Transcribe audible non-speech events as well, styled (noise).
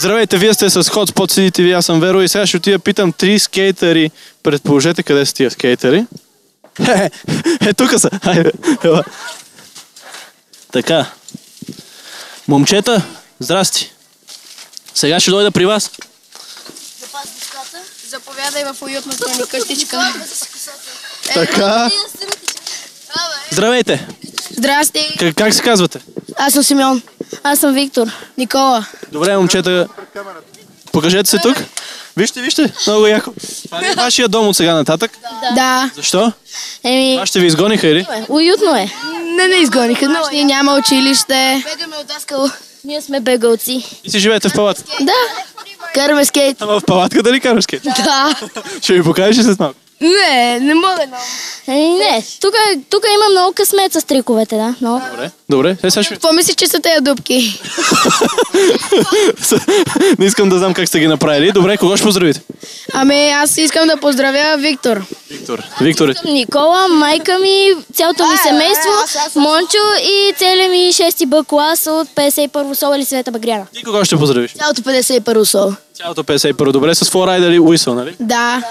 Здравейте, вие сте с Hotspot City TV, аз съм Веро и сега ще отида питам три скейтери. Предположете къде са тия скейтери. (laughs) Е, е, тука са. Хайде, ела. Така. Момчета, здрасти. Сега ще дойда при вас. Заповядай в уютната ни къщичка. Така. Здравейте. Здрасти. Как, как се казвате? Аз съм Симеон. Аз съм Виктор. Никола. Добре, момчета. Покажете се тук. Вижте, вижте. Много яко. Това е вашия дом от сега нататък. Да. Защо? Еми, Това ще ви изгониха или? уютно е. Не, не изгониха. Но ние няма училище. Бегаме от Даскало. Ние сме бегалци. И си живеете в палата. Да. Караме скейт. Ама в палатка дали караш скейт? Да. Ще ви покажеш ли след малко? Не, не мога. Еми, не, тук, тук има много късмет с триковете, да. Много. Добре. Добре. Е, сега ще... Какво мислиш, че са тези дупки? (laughs) Не искам да знам как сте ги направили. Добре, кого ще поздравите? Ами аз искам да поздравя Виктор. Виктор. Виктор. е- Никола, майка ми, цялото ми семейство, Мончо и целият ми 6 Б клас от 51 сол или Света Багряна. Ти кого ще поздравиш? Цялото 51 сол. Цялото 51. Добре, с флорайдер и уисъл, нали? Да.